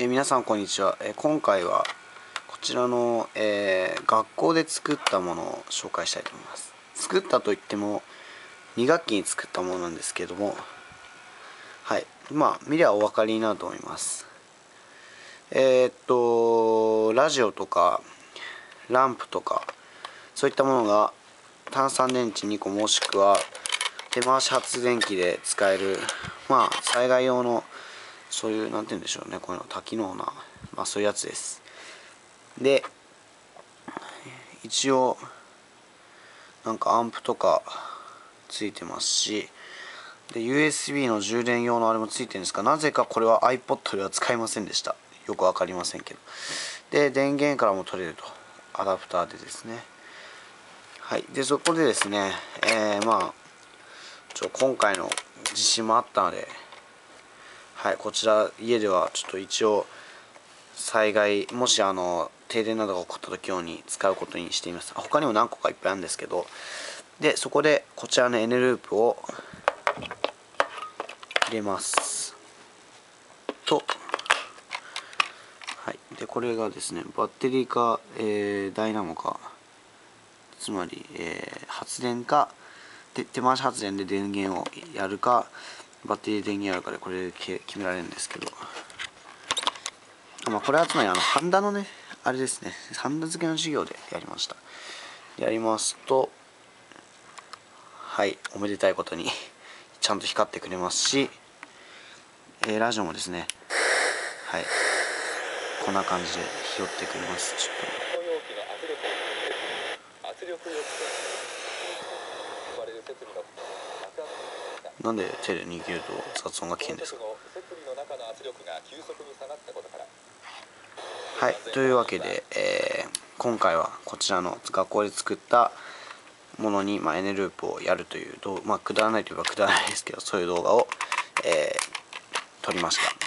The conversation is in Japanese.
えー、皆さんこんにちは、えー、今回はこちらの、えー、学校で作ったものを紹介したいと思います。作ったといっても2学期に作ったものなんですけどもはい。まあ見りゃお分かりになると思います。え、っとラジオとかランプとかそういったものが炭酸電池2個もしくは手回し発電機で使えるまあ災害用のそういう何て言うんでしょうね。こういうの多機能なまあそういうやつです。で一応なんかアンプとかついてますしで USB の充電用のあれもついてるんですがなぜかこれは iPod では使いませんでした。よく分かりませんけど。で電源からも取れると。アダプターでですね。はい。でそこでですねえー、まあちょ今回の地震もあったのではいこちら家ではちょっと一応災害もしあの停電などが起こった時用に使うことにしています。他にも何個かいっぱいあるんですけどでそこでこちらの N ループを入れます。とはいでこれがですねバッテリーか、えー、ダイナモかつまり、えー、発電かで手回し発電で電源をやるかバッテリー電源あるからこれ決められるんですけど。まあこれはつまりあのハンダのねあれですね。ハンダ付けの授業でやりました。やりますとはいおめでたいことにちゃんと光ってくれますし、えー、ラジオもですねはいこんな感じで拾ってくれます。ちょっと。なんで手で握ると雑音が消えんですか？はいというわけで、えー、今回はこちらの学校で作ったものに、まあ、N ループをやるというまあ、くだらないといえばくだらないですけどそういう動画を、えー、撮りました